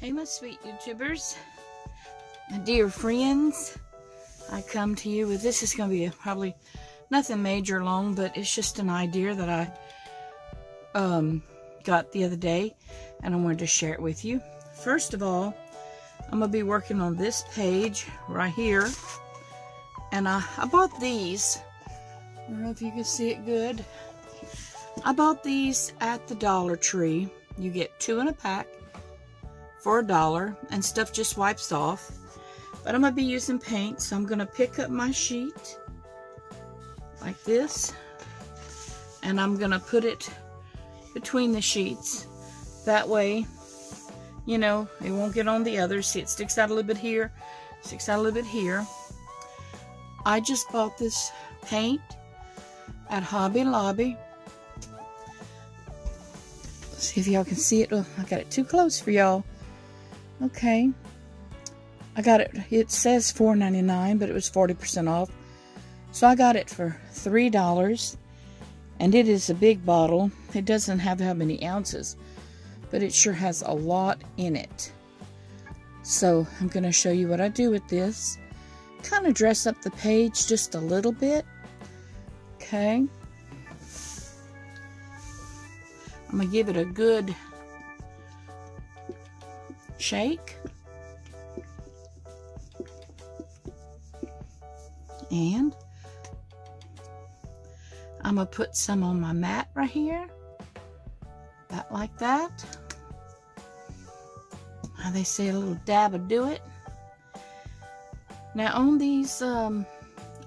Hey, my sweet YouTubers, my dear friends. I come to you with this is going to be a, probably nothing major long, but it's just an idea that I um, got the other day, and I wanted to share it with you. First of all, I'm going to be working on this page right here, and I, I bought these. I don't know if you can see it good. I bought these at the Dollar Tree. You get two in a pack for a dollar and stuff just wipes off. But I'm going to be using paint, so I'm going to pick up my sheet like this. And I'm going to put it between the sheets. That way, you know, it won't get on the others. See, it sticks out a little bit here, sticks out a little bit here. I just bought this paint at Hobby Lobby. See if y'all can see it. Oh, I got it too close for y'all. Okay. I got it, it says $4.99, but it was 40% off. So I got it for $3. And it is a big bottle. It doesn't have how many ounces, but it sure has a lot in it. So I'm going to show you what I do with this. Kind of dress up the page just a little bit. Okay. I'm going to give it a good shake. And I'm to put some on my mat right here. About like that. now they say a little dab will do it. Now on these um,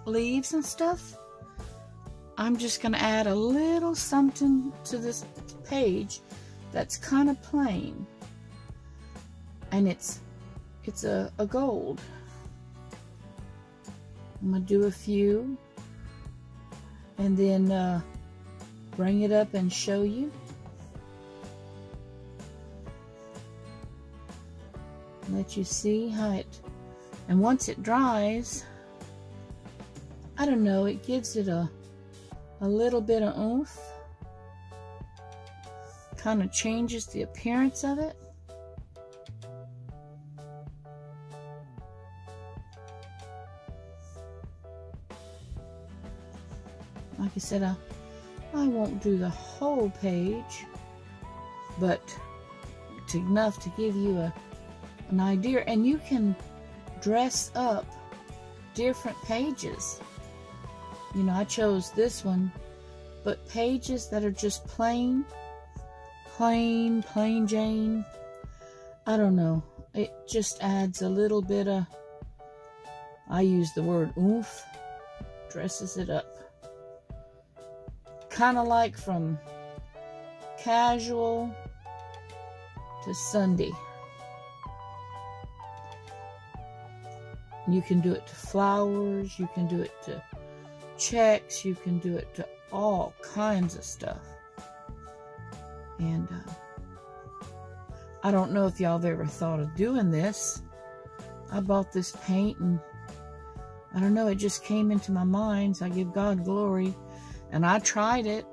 leaves and stuff, I'm just to add a little something to this page that's kind of plain and it's it's a, a gold. I'm gonna do a few and then uh, bring it up and show you. Let you see how it, and once it dries, I don't know, it gives it a, a little bit of oomph. Kind of changes the appearance of it. Said, I, I won't do the whole page, but it's enough to give you a, an idea. And you can dress up different pages. You know, I chose this one, but pages that are just plain, plain, plain Jane, I don't know. It just adds a little bit of, I use the word oomph, dresses it up kind of like from casual to Sunday. You can do it to flowers, you can do it to checks, you can do it to all kinds of stuff. And uh, I don't know if y'all have ever thought of doing this. I bought this paint and I don't know, it just came into my mind. So I give God glory and I tried it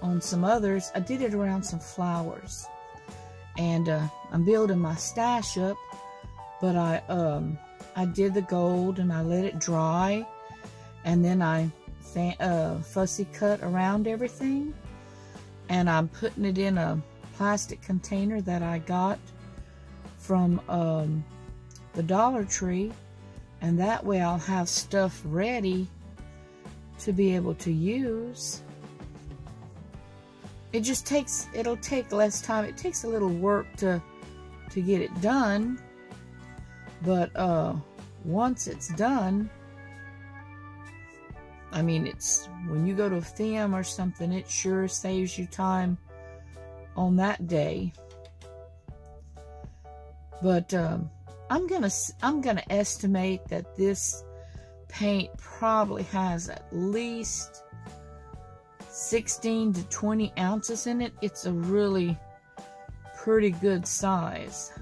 on some others. I did it around some flowers. And uh, I'm building my stash up. But I, um, I did the gold and I let it dry. And then I uh, fussy cut around everything. And I'm putting it in a plastic container that I got from um, the Dollar Tree. And that way I'll have stuff ready to be able to use. It just takes, it'll take less time. It takes a little work to, to get it done. But uh, once it's done, I mean, it's when you go to a theme or something, it sure saves you time on that day. But um, I'm gonna I'm gonna estimate that this paint probably has at least 16 to 20 ounces in it. It's a really pretty good size.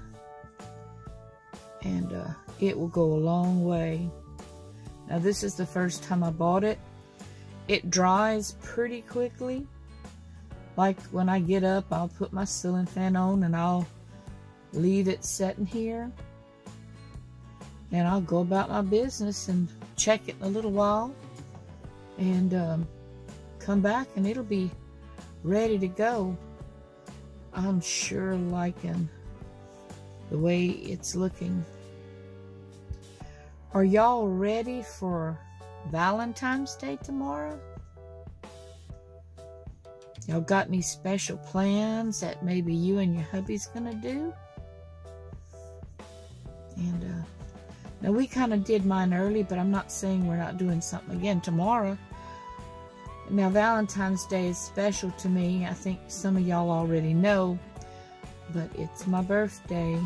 And uh, it will go a long way. Now this is the first time I bought it. It dries pretty quickly. Like when I get up, I'll put my ceiling fan on and I'll leave it sitting here. And I'll go about my business and check it in a little while. And um, come back and it'll be ready to go. I'm sure liking the way it's looking. Are y'all ready for Valentine's Day tomorrow? Y'all got any special plans that maybe you and your hubby's gonna do? And uh, now we kind of did mine early, but I'm not saying we're not doing something again tomorrow. Now Valentine's Day is special to me. I think some of y'all already know, but it's my birthday.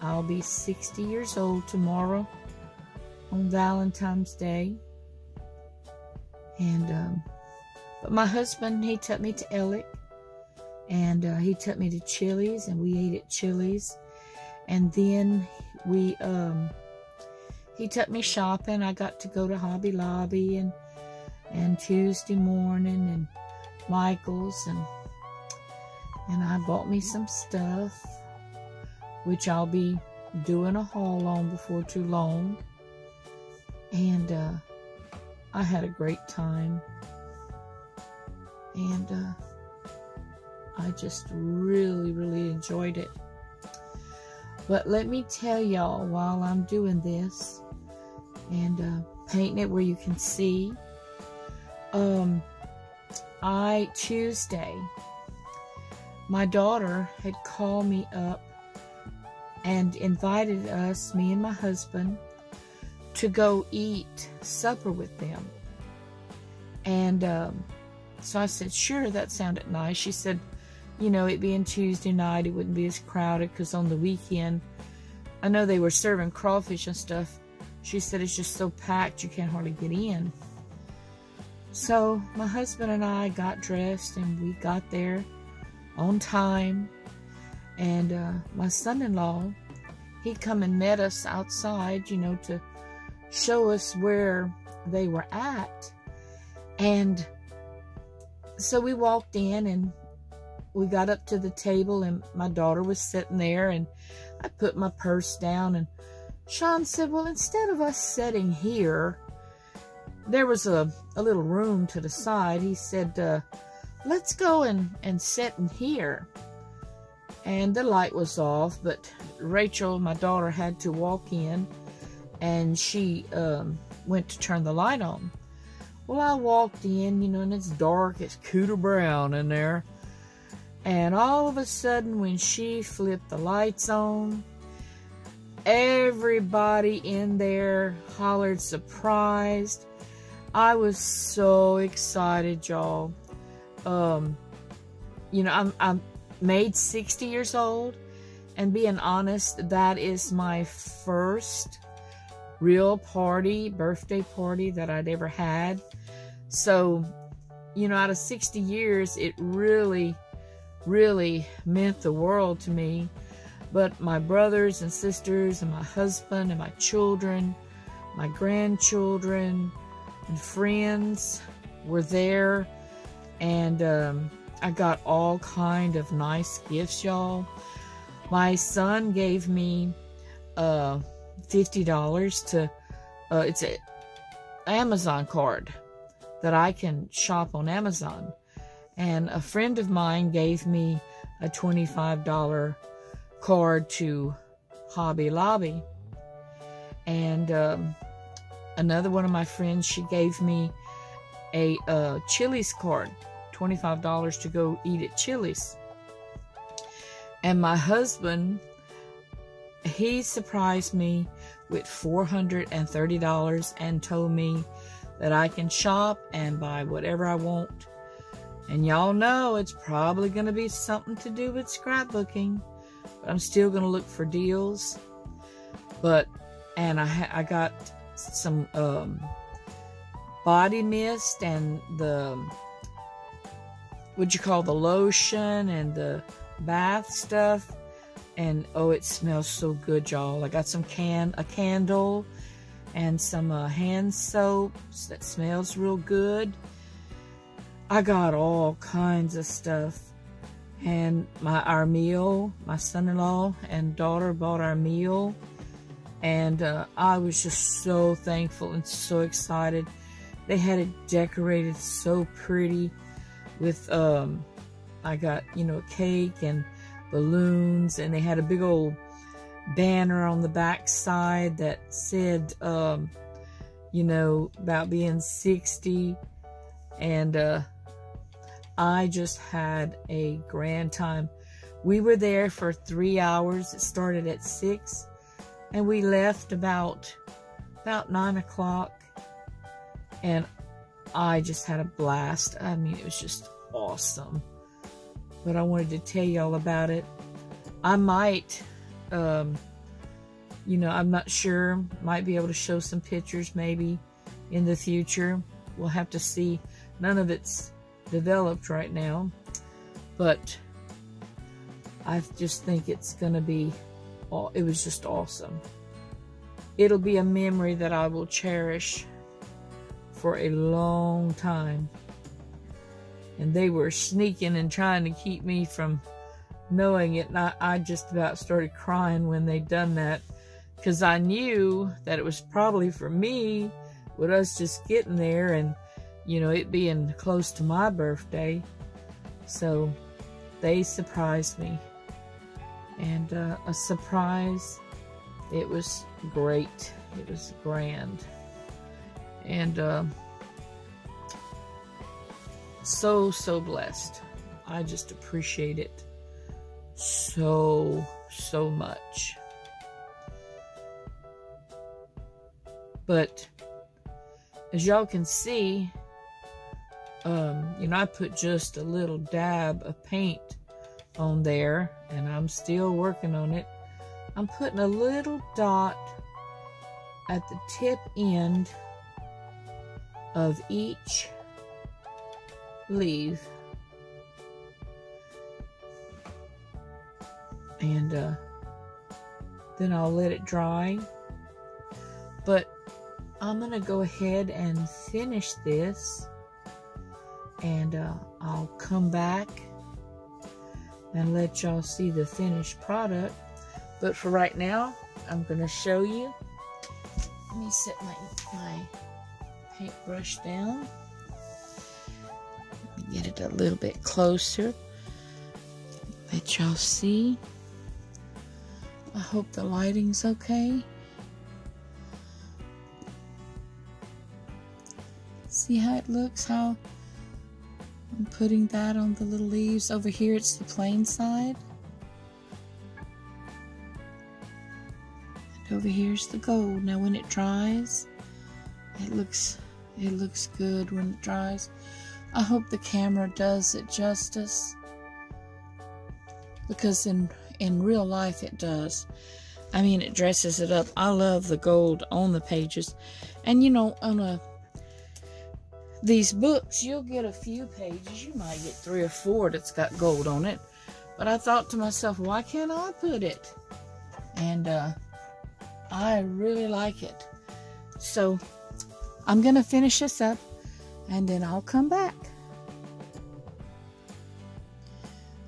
I'll be 60 years old tomorrow on Valentine's Day. And um, but my husband, he took me to Ellick. And uh, he took me to Chili's. And we ate at Chili's. And then we, um, he took me shopping. I got to go to Hobby Lobby and, and Tuesday morning and Michael's. And, and I bought me some stuff. Which I'll be doing a haul on before too long. And, uh, I had a great time and uh, I just really, really enjoyed it. But let me tell y'all while I'm doing this and uh, painting it where you can see, um, I, Tuesday, my daughter had called me up and invited us, me and my husband, to go eat supper with them. And um, so I said, sure, that sounded nice. She said, you know, it being Tuesday night, it wouldn't be as crowded because on the weekend, I know they were serving crawfish and stuff. She said it's just so packed you can't hardly get in. So my husband and I got dressed and we got there on time. And uh, my son-in-law, he come and met us outside, you know, to show us where they were at. And so we walked in and we got up to the table and my daughter was sitting there and I put my purse down and Sean said, well, instead of us sitting here, there was a, a little room to the side. He said, uh, let's go and, and sit in here. And the light was off, but Rachel, my daughter, had to walk in and she um, went to turn the light on. Well, I walked in, you know, and it's dark. It's cooter brown in there. And all of a sudden, when she flipped the lights on, everybody in there hollered surprised. I was so excited, y'all. Um, you know, I'm, I'm made 60 years old. And being honest, that is my first real party, birthday party that I'd ever had. So, you know, out of 60 years, it really, really meant the world to me. But my brothers and sisters and my husband and my children, my grandchildren and friends were there. And um, I got all kind of nice gifts, y'all. My son gave me uh, $50 to, uh, it's an Amazon card that I can shop on Amazon. And a friend of mine gave me a $25 card to Hobby Lobby. And um, another one of my friends, she gave me a uh, Chili's card, $25 to go eat at Chili's. And my husband, he surprised me with $430 and told me that I can shop and buy whatever I want. And y'all know it's probably going to be something to do with scrapbooking, but I'm still going to look for deals. But, and I, I got some um, body mist and the, what you call the lotion and the bath stuff. And oh, it smells so good, y'all. I got some can, a candle and some uh, hand soaps that smells real good. I got all kinds of stuff. and my our meal. My son-in-law and daughter bought our meal, and uh, I was just so thankful and so excited. They had it decorated so pretty with um, I got you know cake and balloons, and they had a big old banner on the back side that said um, you know about being 60 and uh I just had a grand time. We were there for three hours. It started at six, and we left about about nine o'clock. And I just had a blast. I mean, it was just awesome. But I wanted to tell y'all about it. I might, um, you know, I'm not sure. Might be able to show some pictures maybe in the future. We'll have to see. None of it's developed right now. But I just think it's going to be, it was just awesome. It'll be a memory that I will cherish for a long time. And they were sneaking and trying to keep me from knowing it. And I, I just about started crying when they done that. Because I knew that it was probably for me with us just getting there and you know, it being close to my birthday. So they surprised me. And uh, a surprise, it was great. It was grand. And uh, so, so blessed. I just appreciate it so, so much. But as y'all can see, um, you know, I put just a little dab of paint on there, and I'm still working on it. I'm putting a little dot at the tip end of each leaf. And uh, then I'll let it dry. But I'm going to go ahead and finish this and uh, I'll come back and let y'all see the finished product. But for right now, I'm going to show you. Let me set my, my paintbrush down. Get it a little bit closer. Let y'all see. I hope the lighting's okay. See how it looks? How I'm putting that on the little leaves. Over here it's the plain side. And over here's the gold. Now when it dries, it looks it looks good when it dries. I hope the camera does it justice. Because in in real life it does. I mean it dresses it up. I love the gold on the pages. And you know, on a these books, you'll get a few pages. You might get three or four that's got gold on it. But I thought to myself, why can't I put it? And uh, I really like it. So I'm going to finish this up and then I'll come back.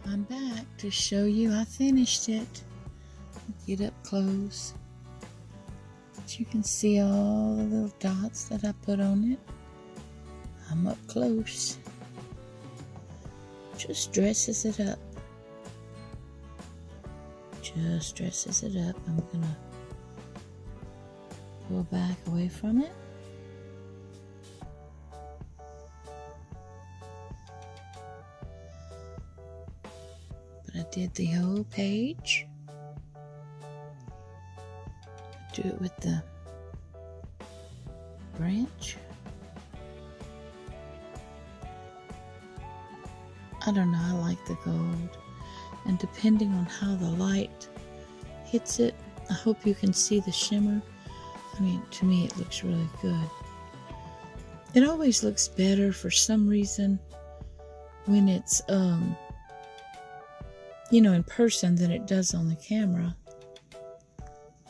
I'm back to show you I finished it. Get up close. But you can see all the little dots that I put on it. I'm up close. Just dresses it up. Just dresses it up. I'm gonna pull back away from it. But I did the whole page. Do it with the branch. I don't know, I like the gold. And depending on how the light hits it, I hope you can see the shimmer. I mean, to me, it looks really good. It always looks better for some reason when it's, um, you know, in person than it does on the camera.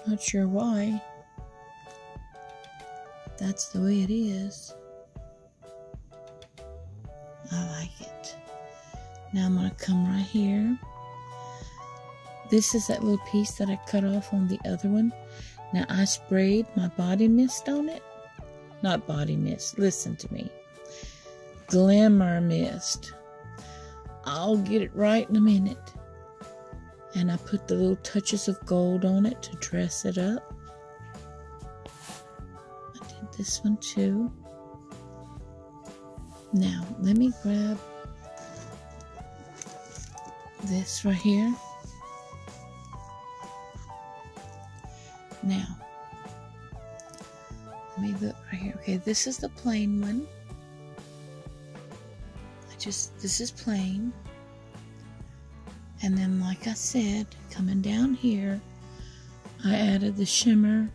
Not sure why. That's the way it is. I like it. Now I'm going to come right here. This is that little piece that I cut off on the other one. Now I sprayed my body mist on it. Not body mist, listen to me. Glimmer mist. I'll get it right in a minute. And I put the little touches of gold on it to dress it up. I did this one too. Now, let me grab this right here. Now, let me look right here. Okay, this is the plain one. I just, this is plain. And then, like I said, coming down here, I added the shimmer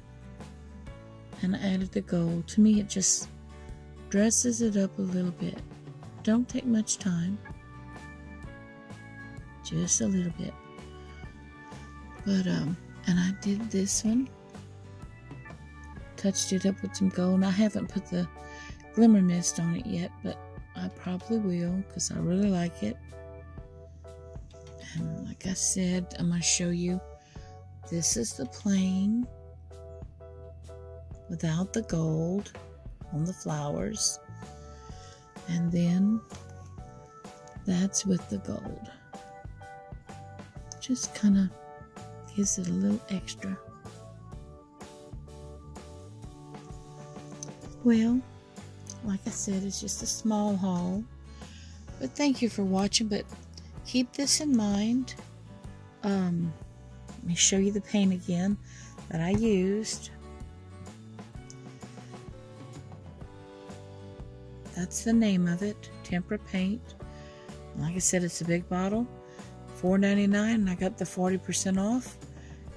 and I added the gold. To me, it just dresses it up a little bit. Don't take much time, just a little bit. But, um, and I did this one, touched it up with some gold. I haven't put the glimmer mist on it yet, but I probably will because I really like it. And like I said, I'm going to show you this is the plain without the gold on the flowers. And then that's with the gold. Just kind of gives it a little extra. Well, like I said, it's just a small haul. But thank you for watching. But keep this in mind. Um, let me show you the paint again that I used. That's the name of it, Tempera Paint. Like I said, it's a big bottle, $4.99, and I got the 40% off.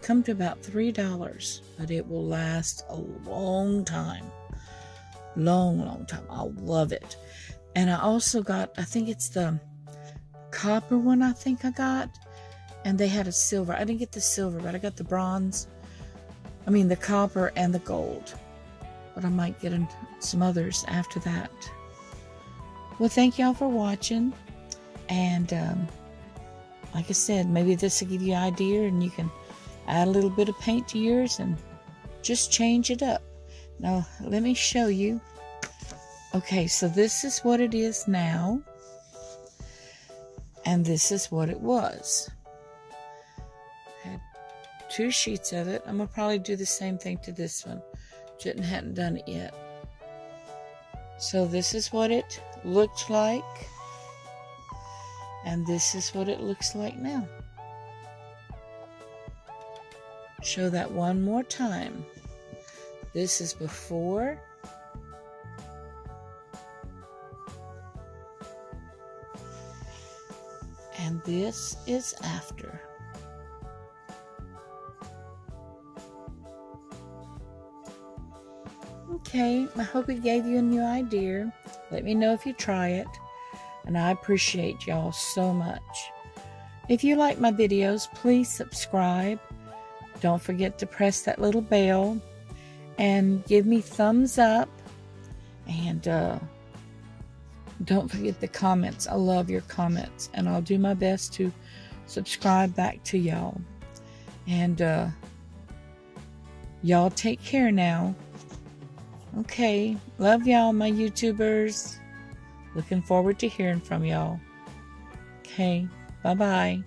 Come to about $3, but it will last a long time. Long, long time. I'll love it. And I also got, I think it's the copper one I think I got. And they had a silver. I didn't get the silver, but I got the bronze. I mean, the copper and the gold. But I might get some others after that. Well, thank y'all for watching. And um, like I said, maybe this will give you an idea and you can add a little bit of paint to yours and just change it up. Now, let me show you. Okay, so this is what it is now. And this is what it was. I had two sheets of it. I'm going to probably do the same thing to this one. Jitten hadn't done it yet. So this is what it looked like. And this is what it looks like now. Show that one more time. This is before. And this is after. Okay, I hope it gave you a new idea. Let me know if you try it. And I appreciate y'all so much. If you like my videos, please subscribe. Don't forget to press that little bell and give me thumbs up. And uh, don't forget the comments. I love your comments. And I'll do my best to subscribe back to y'all. And uh, y'all take care now. Okay. Love y'all, my YouTubers. Looking forward to hearing from y'all. Okay. Bye bye.